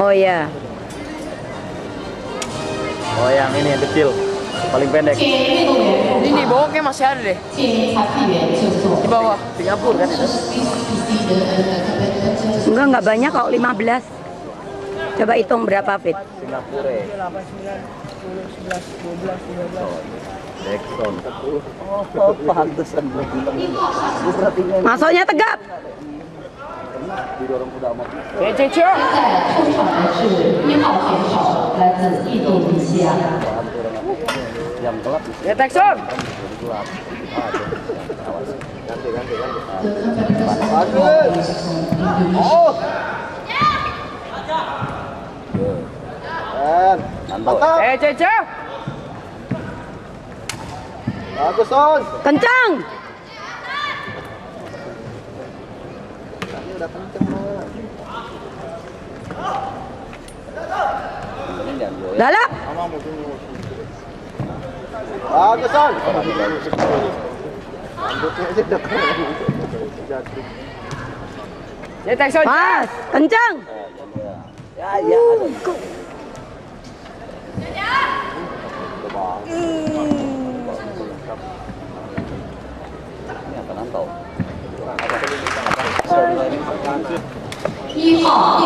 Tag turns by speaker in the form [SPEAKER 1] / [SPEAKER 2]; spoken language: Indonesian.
[SPEAKER 1] Oh ya.
[SPEAKER 2] Oh iya, yang ini yang kecil, paling pendek.
[SPEAKER 3] Ini bawah masih ada deh. Di bawah.
[SPEAKER 2] Singapura kan itu?
[SPEAKER 1] Enggak enggak banyak kok 15. Coba hitung berapa fit?
[SPEAKER 2] Singapura.
[SPEAKER 3] 11, 12, 13.
[SPEAKER 2] Dexon. Oh, pantesan.
[SPEAKER 1] Masuknya tegap
[SPEAKER 2] didorong udah amat.
[SPEAKER 3] Oke, Cece.
[SPEAKER 4] 在出场的是一号选手，来自印度尼西亚。
[SPEAKER 2] Yang gelap di
[SPEAKER 3] Ya, Texon.
[SPEAKER 2] sini gelap. Ah, ada. Awas. Ganti, ganti, ganti.
[SPEAKER 4] 得分分的是从印度尼西亚。
[SPEAKER 2] Mantap.
[SPEAKER 3] Eh, Cece.
[SPEAKER 2] Bagus, Son.
[SPEAKER 1] Kencang.
[SPEAKER 2] Ya. Rambutnya aja.
[SPEAKER 3] Ya, Texon.
[SPEAKER 1] Pas. Kencang.
[SPEAKER 2] Ya, ya. Ada. Coba. Ini apa nantau?
[SPEAKER 4] 一号